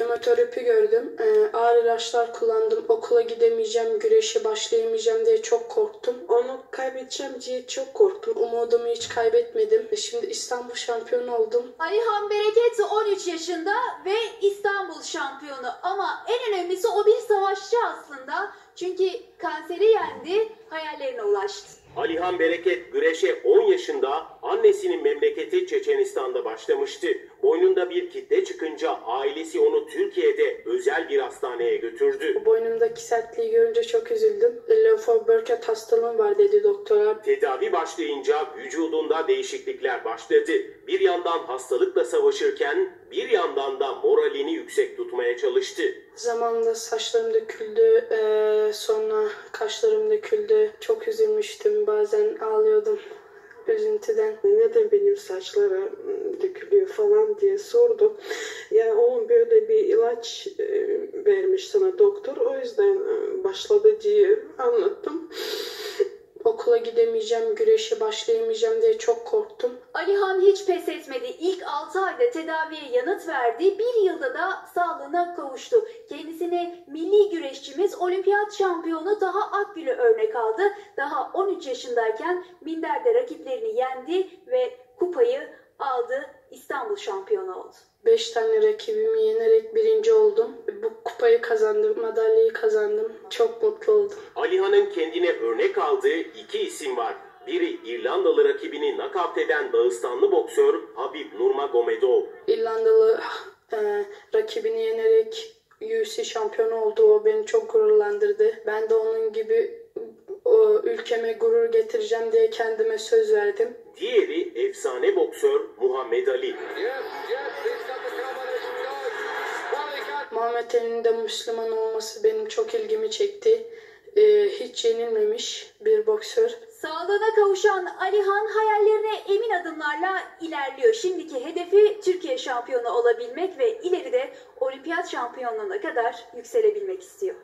Kemoterapi gördüm. Ee, ağır ilaçlar kullandım. Okula gidemeyeceğim, güreşe başlayamayacağım diye çok korktum. Onu kaybedeceğim diye çok korktum. Umudumu hiç kaybetmedim. Şimdi İstanbul şampiyonu oldum. Alihan Bereket 13 yaşında ve İstanbul şampiyonu ama en önemlisi o bir savaşçı aslında. Çünkü kanseri yendi, hayallerine ulaştı. Alihan Bereket güreşe 10 yaşında annesinin memleketi Çeçenistan'da başlamıştı. Boynunda bir kitle çıkınca ailesi onu Türkiye'de özel bir hastaneye götürdü. Boynumdaki sertliği görünce çok üzüldüm. Lenfo Burkitt hastalığım var dedi doktora. Tedavi başlayınca vücudunda değişiklikler başladı. Bir yandan hastalıkla savaşırken bir yandan da moralini yüksek tutmaya çalıştı. Zamanında saçlarım döküldü, ee, sonra kaşlarım döküldü. Çok üzülmüştüm, bazen ağlıyordum üzüntüden. neden benim saçlara dökülüyor falan diye sordu. Ya onun böyle bir ilaç e, vermiş sana doktor o yüzden e, başladı diye anlattım. Okula gidemeyeceğim, güreşe başlayamayacağım diye çok korktum. Alihan hiç pes etmedi. İlk 6 ayda tedaviye yanıt verdi. Bir yılda da sağlığına kavuştu. Kendisine milli güreşçimiz olimpiyat şampiyonu Taha Akgül'ü örnek aldı. Daha 13 yaşındayken minderde rakiplerini yendi ve kupayı aldı. İstanbul şampiyonu oldu. Beş tane rakibimi yenerek birinci oldum. Bu kupayı kazandım, madalyayı kazandım. Çok mutlu oldum. Alihan'ın kendine örnek aldığı iki isim var. Biri İrlandalı rakibini nakavt eden Dağıstanlı boksör Habib Nurmagomedov. İrlandalı e, rakibini yenerek UFC şampiyonu oldu. O beni çok gururlandırdı. Ben de onun gibi o, ülkeme gurur getireceğim diye kendime söz verdim. Diğeri efsane boksör Muhammed Ali. Muhammed Ali'nin de Müslüman olması benim çok ilgimi çekti. E, hiç yenilmemiş bir boksör. Sağlığına kavuşan Alihan hayallerine emin adımlarla ilerliyor. Şimdiki hedefi Türkiye şampiyonu olabilmek ve ileride olimpiyat şampiyonluğuna kadar yükselebilmek istiyor.